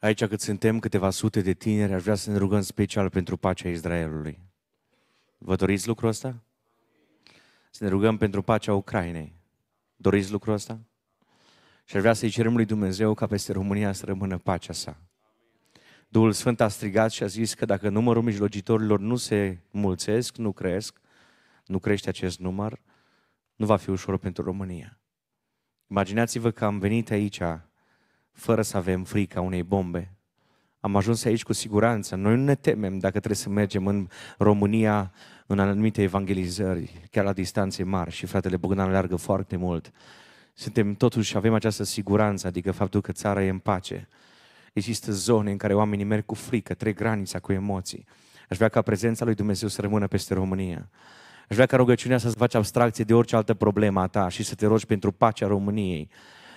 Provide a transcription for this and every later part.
Aici cât suntem câteva sute de tineri, aș vrea să ne rugăm special pentru pacea Israelului. Vă doriți lucrul ăsta? Să ne rugăm pentru pacea Ucrainei. Doriți lucrul ăsta? Și aș vrea să-i cerem lui Dumnezeu ca peste România să rămână pacea sa. Duhul Sfânt a strigat și a zis că dacă numărul mijlocitorilor nu se mulțesc, nu cresc, nu crește acest număr, nu va fi ușor pentru România. Imaginați-vă că am venit aici fără să avem frica unei bombe. Am ajuns aici cu siguranță. Noi nu ne temem dacă trebuie să mergem în România în anumite evangelizări, chiar la distanțe mari și fratele Bogdan alergă foarte mult. Suntem totuși, avem această siguranță, adică faptul că țara e în pace. Există zone în care oamenii merg cu frică, trec granița cu emoții. Aș vrea ca prezența lui Dumnezeu să rămână peste România. Aș vrea ca rugăciunea să-ți faci abstracție de orice altă problemă a ta și să te rogi pentru pacea României.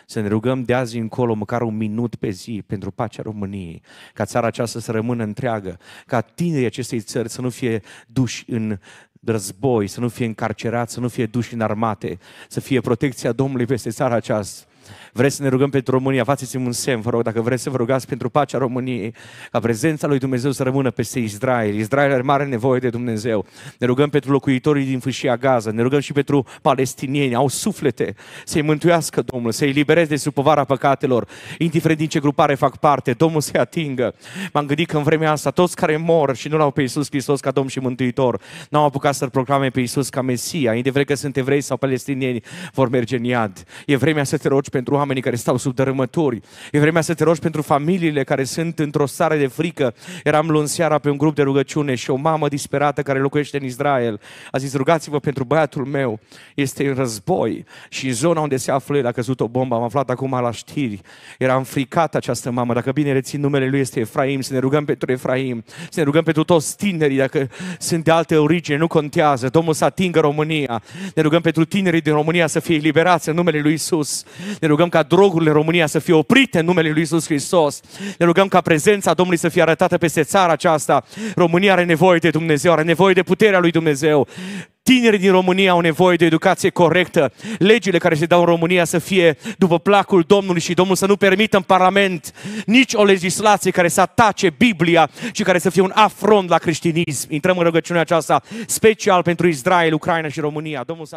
Să ne rugăm de azi încolo măcar un minut pe zi pentru pacea României, ca țara aceasta să rămână întreagă, ca tinerii acestei țări să nu fie duși în război, să nu fie încarcerați, să nu fie duși în armate, să fie protecția Domnului peste țara aceasta. Vreți să ne rugăm pentru România? Faceți-mi un semn, vă rog, dacă vreți să vă rugați pentru pacea României, ca prezența lui Dumnezeu să rămână peste Israel. Israel are mare nevoie de Dumnezeu. Ne rugăm pentru locuitorii din fâșia Gaza, ne rugăm și pentru palestinieni, au suflete să-i mântuiască Domnul, să-i libereze sub povara păcatelor, indiferent din ce grupare fac parte, Domnul să-i atingă. M-am gândit că în vremea asta toți care mor și nu l-au pe Iisus Hristos ca Domn și Mântuitor, n-au apucat să-L proclame pe Iisus ca Mesia, indiferent că sunt evrei sau palestinieni, vor merge în iad. E vremea să te rogi pentru oamenii care stau sub dărâmături. E vremea să te rogi pentru familiile care sunt într-o stare de frică. Eram luni seara pe un grup de rugăciune și o mamă disperată care locuiește în Israel a zis, rugați-vă pentru băiatul meu. Este în război și în zona unde se află el a căzut o bombă. Am aflat acum la știri. Era înfricată această mamă. Dacă bine rețin numele lui este Efraim, să ne rugăm pentru Efraim. Să ne rugăm pentru toți tinerii, dacă sunt de alte origine, nu contează. Domnul să atingă România. Ne rugăm pentru tinerii din România să fie eliberați în numele lui Isus. Ne rugăm ca drogurile în România să fie oprite în numele Lui Isus Hristos. Ne rugăm ca prezența Domnului să fie arătată peste țara aceasta. România are nevoie de Dumnezeu, are nevoie de puterea lui Dumnezeu. Tinerii din România au nevoie de educație corectă. Legile care se dau în România să fie după placul Domnului și Domnul să nu permită în Parlament nici o legislație care să atace Biblia și care să fie un afront la creștinism. Intrăm în rugăciunea aceasta special pentru Israel, Ucraina și România. Domnul să